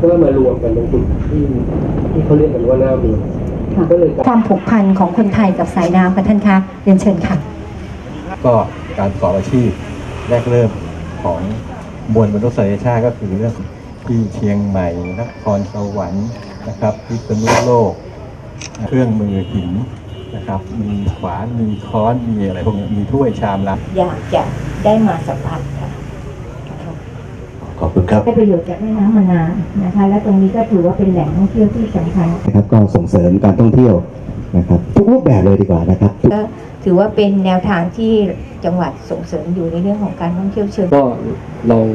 ก็มารวมกันตรงจุดที่ที่เขาเรียกกันว่าหน้าเมืองค่ะก็เลยความผูกพันของคนไทยกับสายน้ำค่ะท่านคะเรียนเชิญค่ะ ก็การสอบอาชีพแรกเริ่มของมวลมนุษยชาติก็คือเรื่องที่เชียงใหม่นครสวรรค์นะครับพิษณุโลก เครื่องมือหินนะครับมีขวานมีค้อนมีอะไรพวกนี้มีถ้วยชามละอยากจะได้มาสัมผัสค่ะ ขอบคุณครับได้ประโยชน์จากแม่น้ำมานานนะคะ และตรงนี้ก็ถือว่าเป็นแหล่งท่องเที่ยวที่สำคัญนะครับก็ส่งเสริมการท่องเที่ยวนะครับทุกรูปแบบเลยดีกว่านะครับก็ถือว่าเป็นแนวทางที่จังหวัดส่งเสริมอยู่ในเรื่องของการท่องเที่ยวเชิงก็ลอง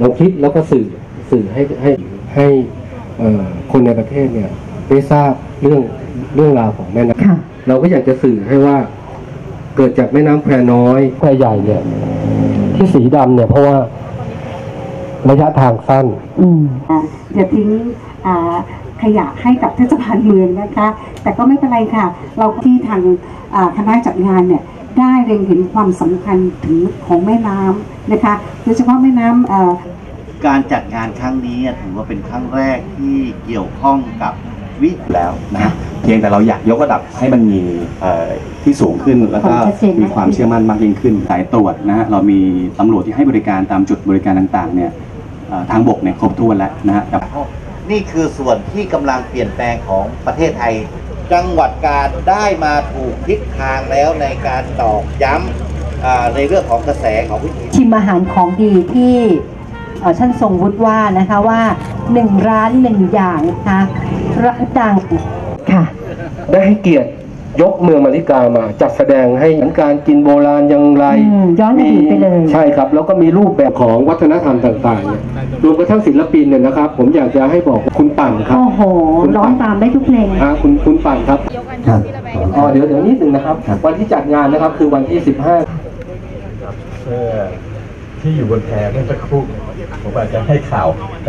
ลองคิดแล้วก็สื่อสื่อให้ให้ให้เอ่อคนในประเทศเนี่ยได้ทราบเรื่องเรื่องราวของแม่น้ค่ะำเราก็อยากจะสื่อให้ว่าเกิดจากแม่น้ำแควน้อยแควใหญ่เนี่ยที่สีดำเนี่ยเพราะว่า ระยะทางสั้น อืมอย่าทิ้งอ่าขยะให้กับเทศบาลเมืองนะคะ แต่ก็ไม่เป็นไรค่ะ เราที่ทางอ่าคณะจัดงานเนี่ยได้เล็งเห็นความสำคัญถึงของแม่น้ำนะคะ โดยเฉพาะแม่น้ำเอ่อ การจัดงานครั้งนี้ถือว่าเป็นครั้งแรกที่เกี่ยวข้องกับวิ แล้วนะฮะเพียงแต่เราอยากยกระดับให้มันมีเอ่อที่สูงขึ้นแล้วก็ความชัดเจนมากขึ้นมีความเชื่อมั่นมากยิ่งขึ้นสายตรวจนะฮะเรามีตำรวจที่ให้บริการตามจุดบริการต่างๆเนี่ยเอ่อ ทางบกเนี่ยครบถ้วนแล้วนะฮะแต่นี่คือส่วนที่กำลังเปลี่ยนแปลงของประเทศไทย จังหวัดการได้มาถูกทิศทางแล้วในการตอกย้ำอ่าในเรื่องของกระแสของวิถีชิมอาหารของดีที่เอ่อท่านทรงวุฒิว่านะคะว่าหนึ่งร้านหนึ่งอย่างนะคะร้านดังค่ะ ได้ให้เกียรติ ยกเมืองมาริกามา จัดแสดงให้เห็นการกินโบราณอย่างไรอืมย้อนอดีตไปเลย ใช่ครับ แล้วก็มีรูปแบบของวัฒนธรรมต่างๆเนี่ยรวมกระทั่งศิลปินเนี่ยนะครับ ผมอยากจะให้บอกคุณปั่นครับ โอ้โหคุณร้องปั่นตามได้ทุกเพลงอ่าคุณคุณปั่นครับครับอ๋อเดี๋ยวเดี๋ยวนิดหนึ่งนะครับ วันที่จัดงานนะครับคือวันที่ 15เพื่อที่อยู่บนแพเมื่อสักครู่ผมอาจจะให้ข่าวไป